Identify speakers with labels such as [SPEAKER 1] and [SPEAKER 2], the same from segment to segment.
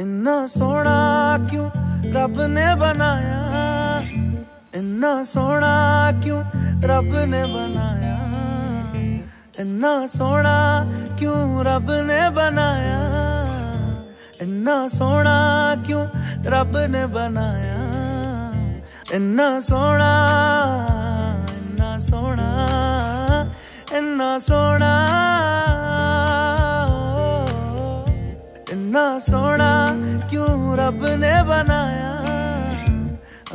[SPEAKER 1] इन्ना सोना क्यों रब ने बनाया? इन्ना सोना क्यों रब ने बनाया? इन्ना सोना क्यों रब ने बनाया? इन्ना सोना क्यों रब ने बनाया? इन्ना सोना इन्ना सोना इन्ना सोना इन्ना सोना क्यों रब ने बनाया।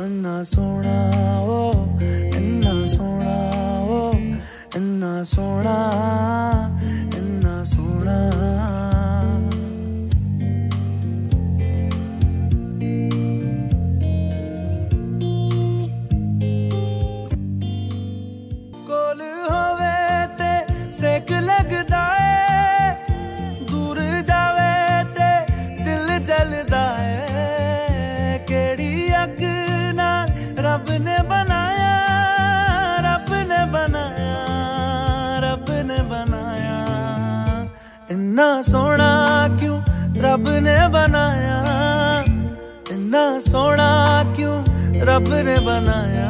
[SPEAKER 1] अन्ना सोना ओ, इन्ना सोना ओ, इन्ना सोना इन्ना सोना। सेक लग रब ने बनाया, इन्ना सोना क्यों रब ने बनाया?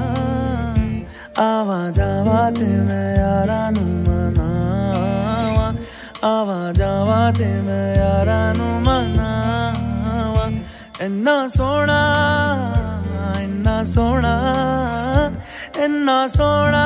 [SPEAKER 1] आवा जावा ते मैं यारा नू मनावा आवा जावा ते मैं यारा नू मनावा। इन्ना सोना इन्ना सोना इन्ना सोना